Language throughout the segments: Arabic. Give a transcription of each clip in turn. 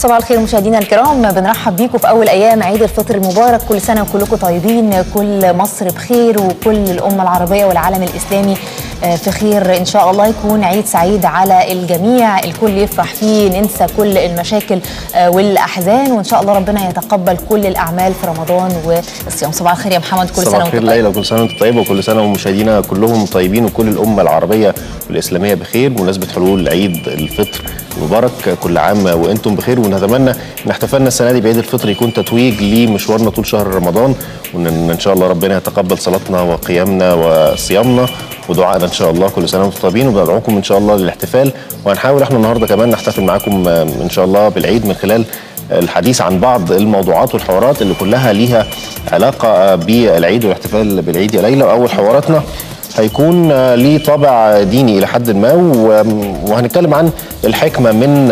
صباح الخير مشاهدينا الكرام. بنرحب بيكم في أول أيام عيد الفطر المبارك. كل سنة وكلكم طيبين. كل مصر بخير وكل الأمة العربية والعالم الإسلامي في خير. إن شاء الله يكون عيد سعيد على الجميع. الكل يفرح فيه. ننسى كل المشاكل والأحزان. وإن شاء الله ربنا يتقبل كل الأعمال في رمضان والصيام. صباح الخير يا محمد. كل سنة صباح الخير ليلى. وكل سنة وأنت طيبه وكل سنة ومشاهدينا كلهم طيبين. وكل الأمة العربية والإسلامية بخير. بمناسبة حلول عيد الفطر المبارك كل عام وأنتم بخير ونتمنى ان احتفالنا السنة دي بعيد الفطر يكون تتويج لمشوارنا طول شهر رمضان وان إن شاء الله ربنا يتقبل صلاتنا وقيامنا وصيامنا ودعائنا إن شاء الله كل سنة وأنتم طيبين وبندعوكم إن شاء الله للاحتفال وهنحاول إحنا النهارده كمان نحتفل معاكم إن شاء الله بالعيد من خلال الحديث عن بعض الموضوعات والحوارات اللي كلها ليها علاقة بالعيد والاحتفال بالعيد يا ليلى. واول حواراتنا هيكون ليه طابع ديني إلى حد ما وهنتكلم عن الحكمة من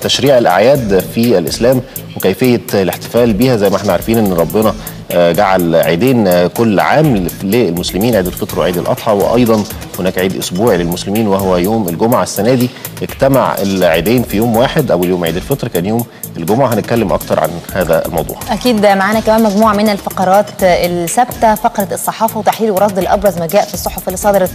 تشريع الأعياد في الإسلام وكيفية الاحتفال بيها. زي ما إحنا عارفين إن ربنا جعل عيدين كل عام للمسلمين عيد الفطر وعيد الأضحى وأيضا هناك عيد أسبوعي للمسلمين وهو يوم الجمعة. السنة دي اجتمع العيدين في يوم واحد اول يوم عيد الفطر. كان يوم الجمعة. هنتكلم أكتر عن هذا الموضوع. أكيد معانا كمان مجموعة من الفقرات الثابتة. فقرة الصحافة وتحليل ورصد الأبرز ما جاء في الصحف اللي صدرت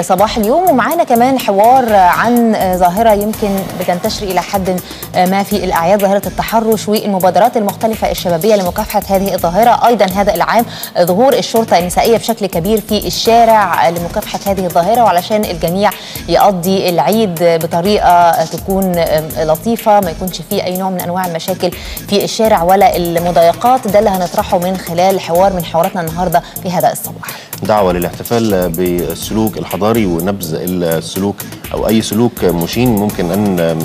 صباح اليوم. ومعانا كمان حوار عن ظاهرة يمكن بتنتشر إلى حد ما في الأعياد. ظاهرة التحرش والمبادرات المختلفة الشبابية لمكافحة هذه الظاهرة. أيضا هذا العام ظهور الشرطة النسائية بشكل كبير في الشارع لمكافحة هذه الظاهرة. وعلشان الجميع يقضي العيد بطريقة تكون لطيفة ما يكونش فيه أي نوع من أنواع المشاكل في الشارع ولا المضايقات. ده اللي هنطرحه من خلال حوار من حواراتنا النهارده في هذا الصباح. دعوة للاحتفال بالسلوك الحضاري ونبذ السلوك أو أي سلوك مشين ممكن أن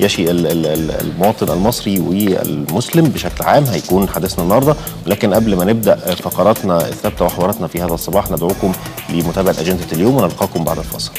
يشي المواطن المصري والمسلم بشكل عام هيكون حديثنا النهارده. ولكن قبل ما نبدأ فقراتنا الثابتة وحواراتنا في هذا الصباح ندعوكم لمتابعة أجندة اليوم. ونلقاكم بعد الفاصل.